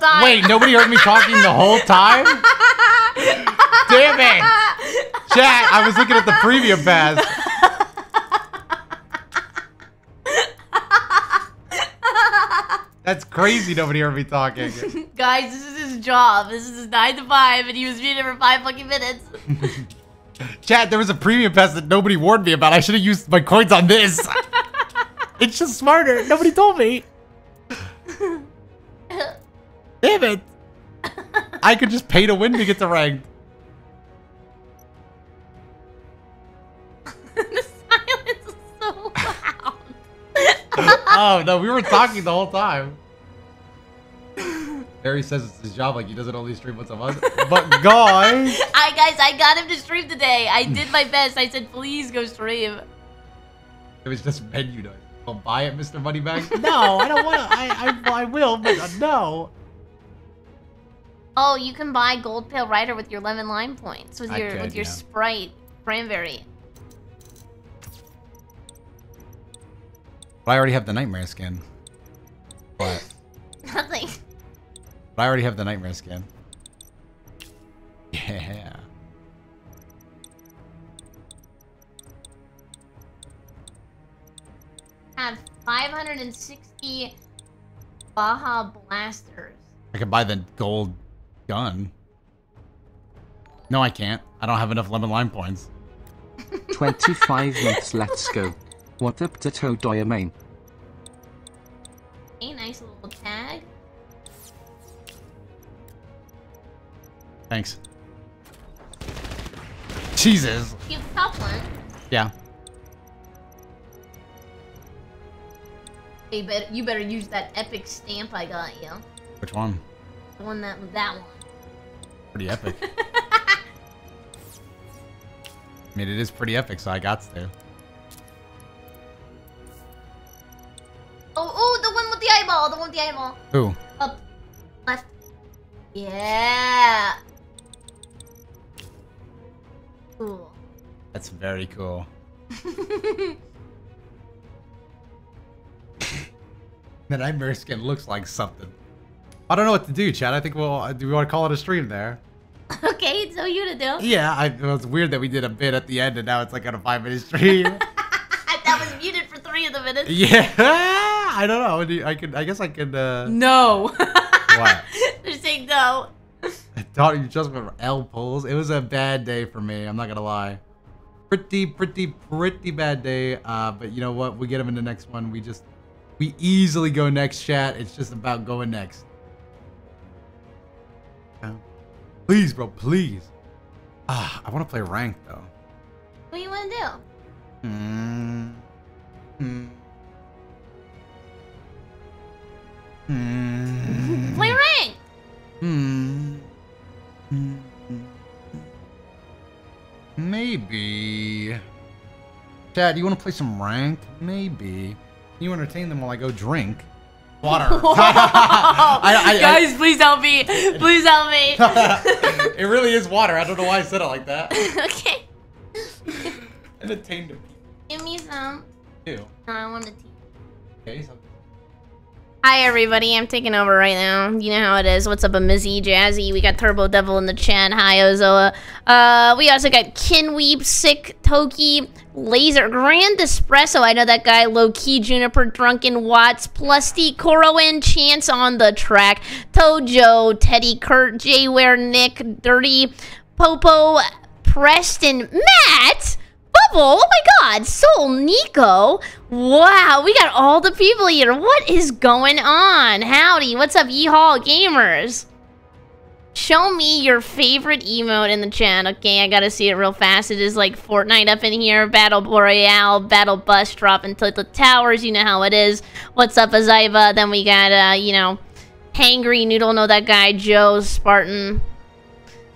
time. Wait, nobody heard me talking the whole time? Damn it! Chat, I was looking at the premium pass. That's crazy nobody heard me talking. Guys, this is his job. This is his 9 to 5, and he was muted for 5 fucking minutes. Chat, there was a premium pass that nobody warned me about. I should have used my coins on this. it's just smarter. Nobody told me. Damn it. I could just pay to win to get the rank. the silence is so loud. oh no, we were talking the whole time. Harry says it's his job, like he doesn't only stream once a month. But guys, I guys, I got him to stream today. I did my best. I said, please go stream. it was just menu noise. I'll buy it, Mr. Moneybag. No, I don't want to. I, I I will, but uh, no. Oh, you can buy Gold Pale Rider with your lemon lime points with I your could, with your yeah. Sprite cranberry. But I already have the nightmare skin. But Nothing. but I already have the nightmare skin. Yeah. Have 560 Baja Blasters. I can buy the gold gun. No, I can't. I don't have enough lemon lime points. 25 months, let's go. What up to Toe main? A nice little tag. Thanks. Jesus. Cute top one. Yeah. You better you better use that epic stamp I got you. Which one? The one that that one. Pretty epic. I mean, it is pretty epic, so I got to. Oh oh the one with the eyeball, the one with the eyeball. Who? Up left. Yeah. Cool. That's very cool. The nightmare skin looks like something. I don't know what to do, Chad. I think we'll. Do we want to call it a stream there? okay, it's so you to do. Yeah, I, it was weird that we did a bit at the end and now it's like on a five minute stream. that was muted for three of the minutes. yeah, I don't know. I could. I guess I could. Uh, No. what? They're saying no. I thought you just went for L pulls. It was a bad day for me. I'm not gonna lie. Pretty, pretty, pretty bad day. Uh, but you know what? We get him in the next one. We just, we easily go next. Chat. It's just about going next. Please, bro. Please. Ah, I want to play rank though. What do you want to do? Hmm. Hmm. Play rank. Hmm. Hmm. Maybe. Chad, you want to play some rank? Maybe. You entertain them while I go drink. Water. I- I- I- Guys, please help me. Please help me. it really is water. I don't know why I said it like that. okay. Entertain them Give me some. too. No, I want to tea. Okay, so Hi everybody, I'm taking over right now. You know how it is. What's up, Amizzy, Jazzy? We got Turbo Devil in the chat. Hi, Ozoa. Uh, we also got Kinweep, Sick, Toki, Laser, Grand Espresso. I know that guy. Low Key, Juniper, Drunken Watts, Plusty, Koroin, Chance on the track, Tojo, Teddy, Kurt, Jayware, Nick, Dirty, Popo, Preston, Matt. Bubble, oh my god, Soul Nico. Wow, we got all the people here. What is going on? Howdy, what's up, Yeehaw Gamers? Show me your favorite emote in the chat. Okay, I gotta see it real fast. It is like Fortnite up in here, Battle Royale, Battle Bus drop into the towers. You know how it is. What's up, Aziva? Then we got, uh, you know, Hangry Noodle, know that guy, Joe, Spartan,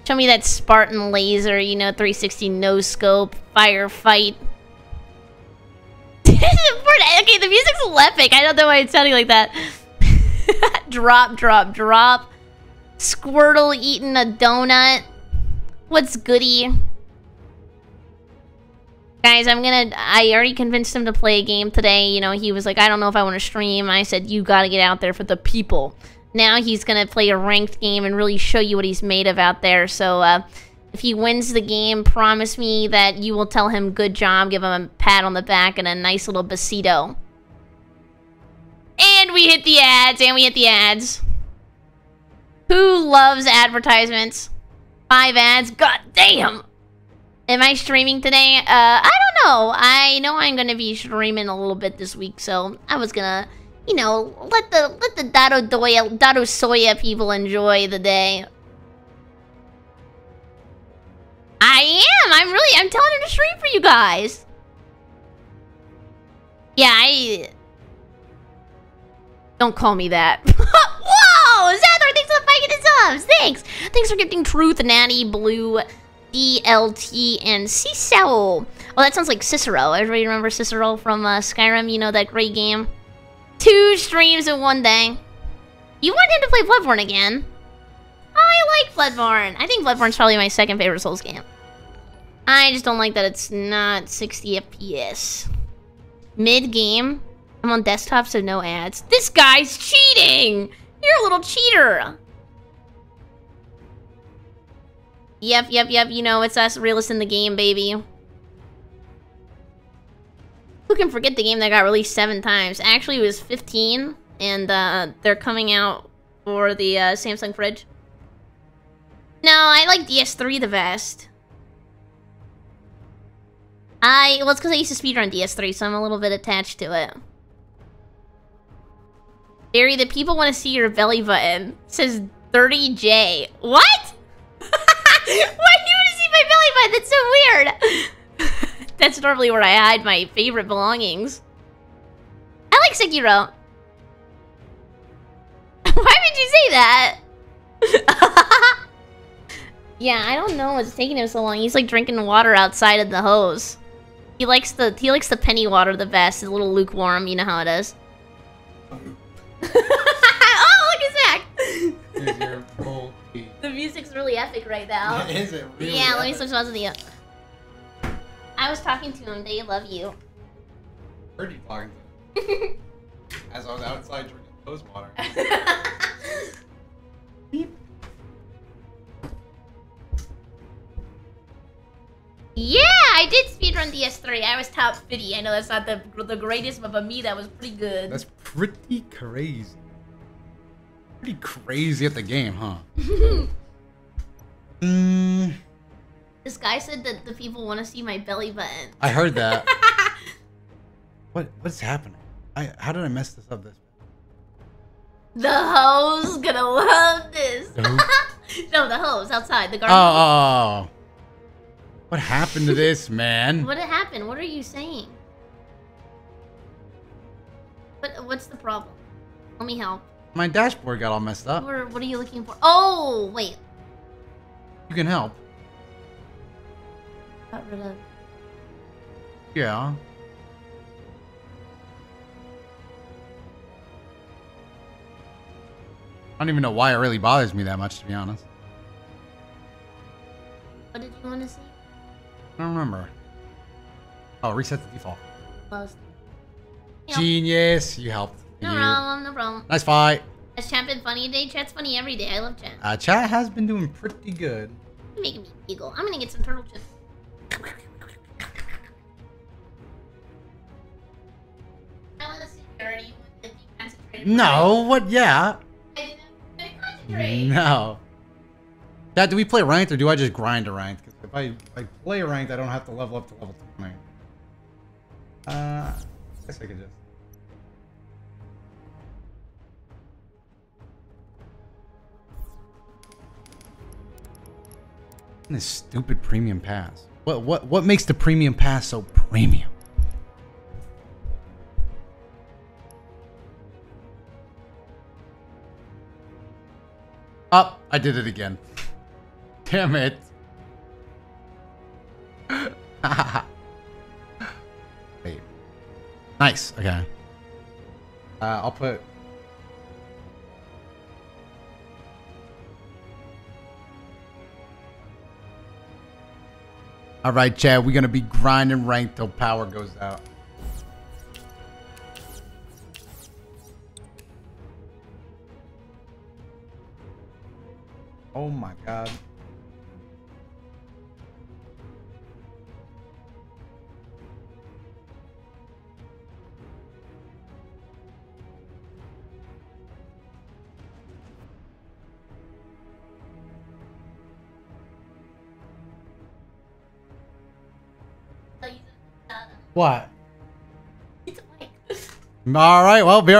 Show me that Spartan laser, you know, 360 no scope, firefight. okay, the music's epic. I don't know why it's sounding like that. drop, drop, drop. Squirtle eating a donut. What's goody? Guys, I'm gonna. I already convinced him to play a game today. You know, he was like, I don't know if I want to stream. I said, You gotta get out there for the people. now he's gonna play a ranked game and really show you what he's made of out there. So uh, if he wins the game, promise me that you will tell him good job, give him a pat on the back and a nice little besito. And we hit the ads, and we hit the ads. Who loves advertisements? Five ads? God damn! Am I streaming today? Uh, I don't know. I know I'm gonna be streaming a little bit this week, so I was gonna, you know, let the let the Dado Doya Dado Soya people enjoy the day. I am. I'm really. I'm telling him to stream for you guys. Yeah, I. Don't call me that. Whoa! Zathar, thanks for fighting the subs! Thanks! Thanks for gifting Truth, Natty, Blue, DLT, and Cicero. Oh, that sounds like Cicero. Everybody remember Cicero from uh, Skyrim? You know that great game? Two streams in one day. You want him to play Bloodborne again? I like Bloodborne. I think Bloodborne's probably my second favorite Souls game. I just don't like that it's not 60 FPS. Mid-game, I'm on desktop, so no ads. This guy's cheating! You're a little cheater! Yep, yep, yep, you know, it's us realists in the game, baby. Who can forget the game that got released seven times? Actually, it was 15, and uh, they're coming out for the uh, Samsung fridge. No, I like DS3 the best. I, well, it's because I used to speedrun DS3, so I'm a little bit attached to it. Barry, the people want to see your belly button. It says 30J. What? Why do you want to see my belly button? That's so weird. That's normally where I hide my favorite belongings. I like Sekiro. Why did you say that? yeah, I don't know what's taking him so long. He's like drinking water outside of the hose. He likes the he likes the penny water the best. It's a little lukewarm, you know how it is. Oh, look at Zach! the music's really epic right now. Is it really? yeah, let me epic? switch mouse with you. I was talking to him. They love you. Pretty talking to him. As I was outside drinking hose water. yeah, I did speedrun DS3. I was top 50. I know that's not the the greatest, but for me, that was pretty good. That's pretty crazy. Pretty crazy at the game, huh? mm, this guy said that the people want to see my belly button. I heard that. what what's happening? I how did I mess this up this The hoes gonna love this. The no, the hose outside the Oh, garden. oh, oh. What happened to this, man? What happened? What are you saying? What What's the problem? Let me help. My dashboard got all messed up. What are, what are you looking for? Oh, wait. You can help. Got rid of. Yeah. I don't even know why it really bothers me that much, to be honest. What did you want to see? I don't remember. Oh, reset the default. Most. Yeah. Genius, you helped. No You- problem. No problem. Nice fight. Has chat been funny today? Chat's funny every day. I love chat. Uh, chat has been doing pretty good. You're making me giggle. I'm gonna get some turtle chips. I want to sit there. You want to be concentrated. No, what? Yeah. I didn't I didn't concentrate. No. Dad, do we play ranked or do I just grind a ranked? If I, I play ranked, I don't have to level up to level 20. Uh, I guess I could just. This stupid premium pass. What what what makes the premium pass so premium? Up, I did it again. Damn it. Nice. Okay. Uh, I'll put. All right, Chad. We're gonna be grinding rank till power goes out. Oh my god. What? All right, well, be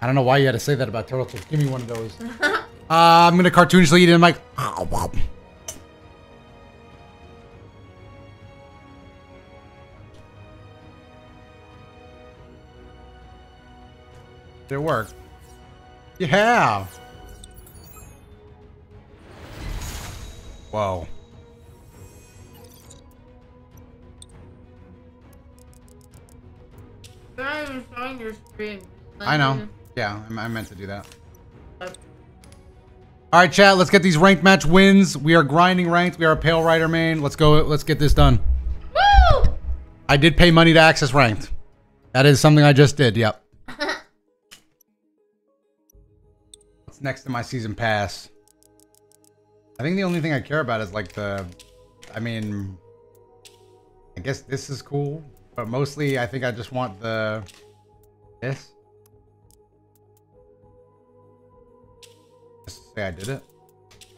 I don't know why you had to say that about turtle chips. Give me one of those. uh, I'm gonna cartoonishly eat it. I'm like, Did it work? Yeah. Whoa. You're not even showing your stream. I know. Yeah, I I meant to do that. All right, chat. Let's get these ranked match wins. We are grinding ranked. We are a Pale Rider main. Let's go. Let's get this done. Woo! I did pay money to access ranked. That is something I just did. Yep. What's next to my season pass? I think the only thing I care about is like the. I mean, I guess this is cool, but mostly I think I just want the. This. Say I did it.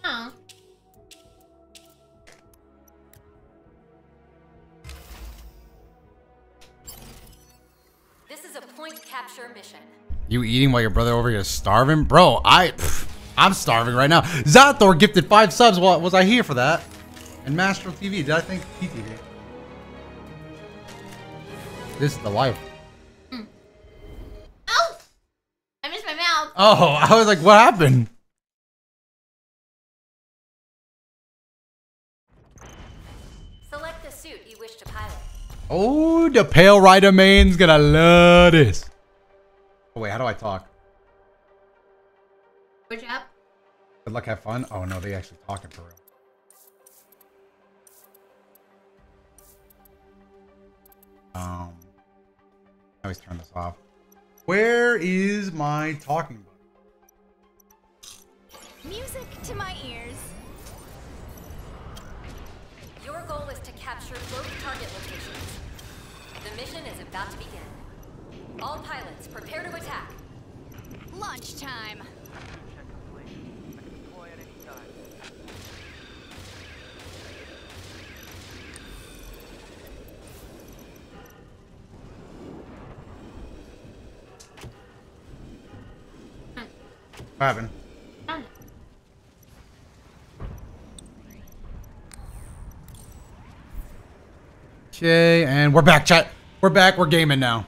Oh. This is a point capture mission. You eating while your brother over here is starving? Bro, I, pff, I'm starving right now. Zathor gifted five subs. Well, was I here for that? And Master TV, did I think PTV? This is the life. Hmm. Oh! I missed my mouth. Oh, I was like, what happened? Oh, the Pale Rider main's gonna love this. Oh, wait, how do I talk? Which app? Good luck, have fun. Oh, no, they actually talking for real. Um, I always turn this off. Where is my talking button? Music to my ears. Your goal is to capture both target locations. The mission is about to begin. All pilots, prepare to attack. Launch time. What happened? Done. Okay, and we're back, chat. We're back. We're gaming now.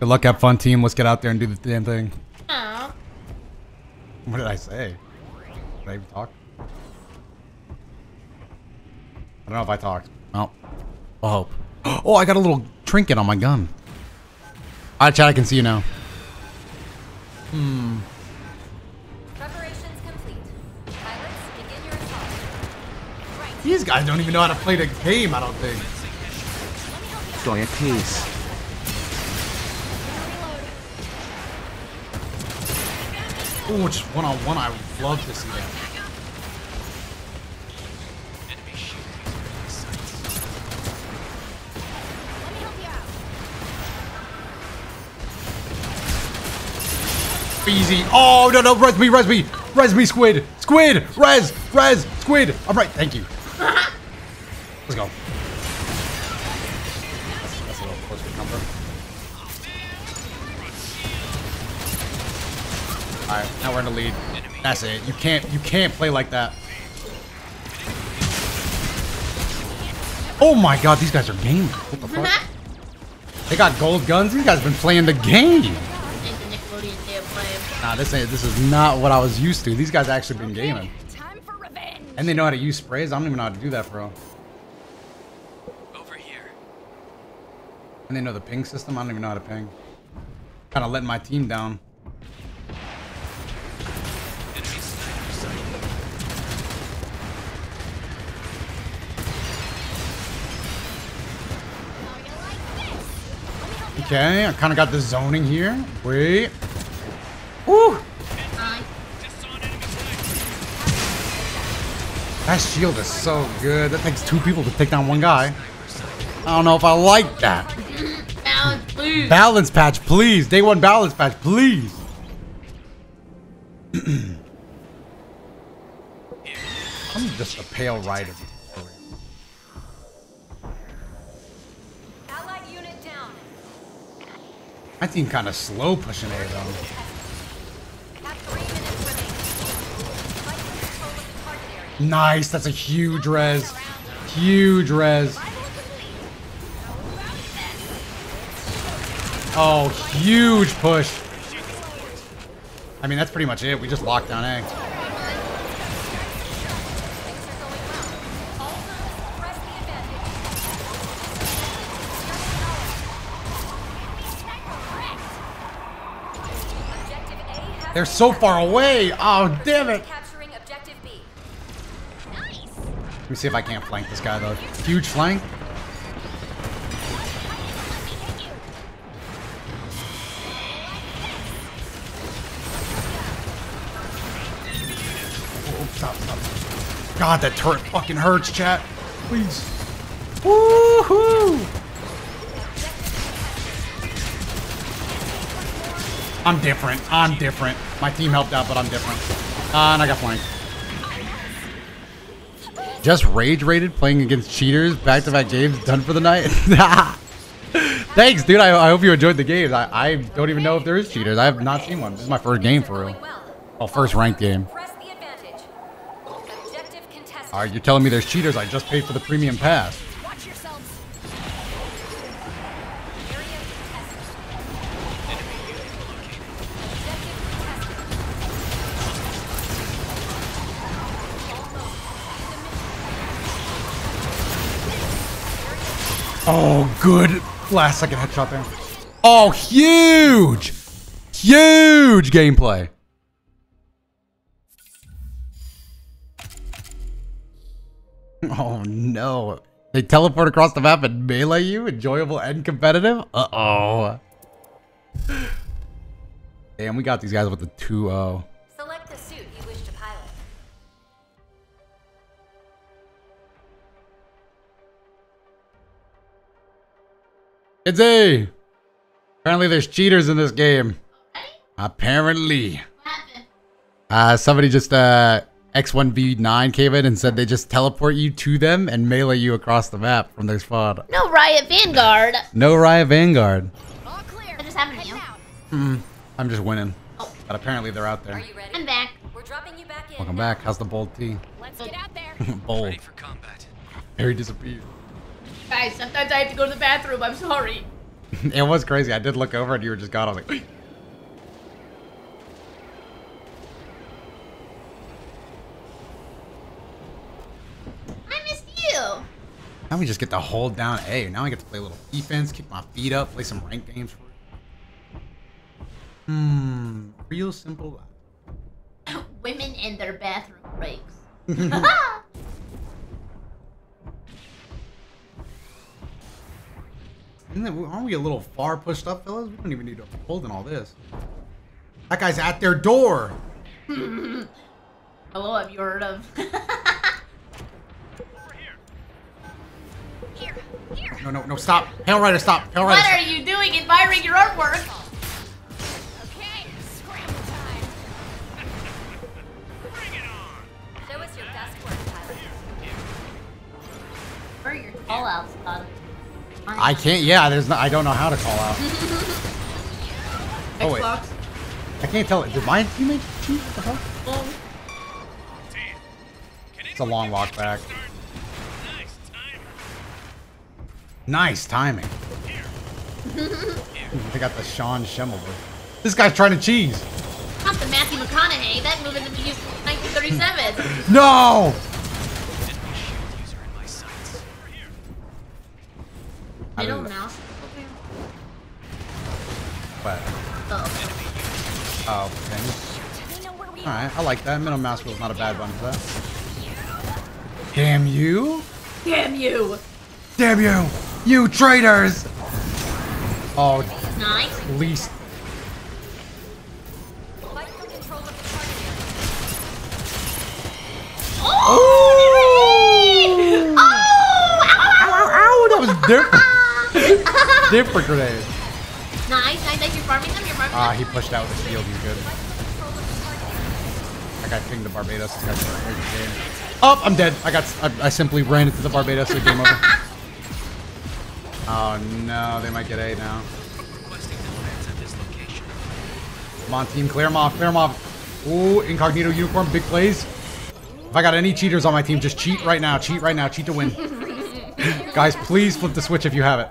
Good luck, have fun, team. Let's get out there and do the damn thing. Oh. What did I say? Did I even talk? I don't know if I talked. Oh. I hope. Oh, I got a little trinket on my gun. Alright, chat, I can see you now. Hmm. Preparations complete. Pilots, begin your assault. These guys don't even know how to play the game, I don't think. Doya case. Oh, just one on one. I love to see that. Easy. Oh, no, no. Res me, res me. Res me, squid. Squid. Res. Res. Squid. All right. Thank you. Let's go. Now we're in the lead. That's it. You can't, you can't play like that. Oh my god, these guys are gaming. What the fuck? They got gold guns. These guys have been playing the game. Thank the Nickelodeon Day of Play. Nah, this ain't. This is not what I was used to. These guys actually been gaming. Time for revenge. And they know how to use sprays. I don't even know how to do that, bro. Over here. And they know the ping system. I don't even know how to ping. Kind of letting my team down. Okay, I kind of got the zoning here. Wait. Woo! Just saw an enemy sniper. That shield is so good. That takes two people to take down one guy. I don't know if I like that. Balance, please. Balance patch, please. Day one balance patch, please. I'm just a pale rider. My team kind of slow pushing A though. Nice, that's a huge res. Huge res. Oh, huge push. I mean, that's pretty much it. We just locked down A. They're so far away. Oh, damn it. capturing objective B. Let me see if I can't flank this guy though. Huge flank. Oh, stop, stop. God, that turret fucking hurts, chat. Please. Woohoo! I'm different. I'm different. My team helped out, but I'm different. Uh, and I got flanked. Just rage rated playing against cheaters, back to back games, done for the night. Thanks, dude. I, I hope you enjoyed the games. I, I don't even know if there is cheaters. I have not seen one. This is my first game for real. Oh, first ranked game. Press the advantage. Objective contested. All right, you're telling me there's cheaters. I just paid for the premium pass. Oh, good. Last second headshot there. Oh, huge. Huge gameplay. Oh, no. They teleport across the map and melee you? Enjoyable and competitive? Uh-oh. Damn, we got these guys with the oh. 2-0. It's A. Apparently there's cheaters in this game. Apparently. Uh, somebody just, uh, X1V9 came in and said they just teleport you to them and melee you across the map from their spot. No Riot Vanguard. No Riot Vanguard. All clear. What just happened to you? Heading out. I'm just winning. Oh. But apparently they're out there. Are you ready? I'm back. We're dropping you back in. Welcome back. How's the bold T? Let's get out there. bold. Ready for combat. Harry disappeared. Guys, sometimes I have to go to the bathroom. I'm sorry. it was crazy. I did look over and you were just gone. I was like, I missed you. now we just get to hold down A. Now I get to play a little defense, kick my feet up, play some ranked games for it. Hmm. Real simple. Women and their bathroom breaks. Isn't that, aren't we a little far pushed up, fellas? We don't even need to hold in all this. That guy's at their door. Hello, have you heard of? Here. Here. No, no, no, stop. Pale Rider, stop. Pale Rider, what are you doing admiring your artwork? Okay. Scramble time. Bring it on. Show us your best work, pilot. Where are your call outs, Todd? I can't. Yeah, there's no. I don't know how to call out. Oh, wait. Xbox. I can't tell. It. Did my teammate cheat? What the hell? It's a long walk back. Nice time. Nice timing. they got the Sean Schemmel. This guy's trying to cheese. not the Matthew McConaughey. That movie that we used in 1937. No! Middle don't know. mouse. But, Oh. oh, thing. Alright, I like that. Middle mouse wheel's not a bad one for that. Damn you! Damn you! Damn you! You traitors! Oh, Nice. least. Fight for control of the target Oh! Oh! Ow, that was different. different grenade. Nice, nice, nice. You're farming them. You're farming Ah, them. he pushed out with the shield. He's good. I got pinged to Barbatos. This guy's gonna the game. Oh, I'm dead. I got. I, I simply ran into the Barbatos. So game over. Oh no, they might get A now. Requesting defense at this location. Come on, team, clear them off, clear them off. Ooh, incognito uniform, big plays. If I got any cheaters on my team, just cheat right now. Cheat right now. Cheat to win. Guys, please flip the switch if you have it.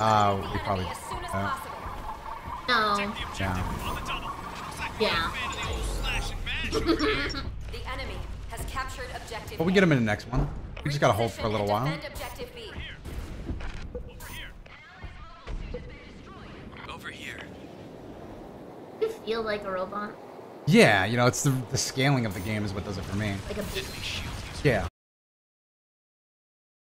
Uh, we probably. as Uh, possible. No. yeah. On the double. Yeah. The old slash and bash. The enemy has captured objective But we get them in the next one. We just gotta hold for a little while. defend. Over here. You feel like a robot? Yeah, you know, it's the, the scaling of the game is what does it for me. Like a big Enemy shield user. Yeah.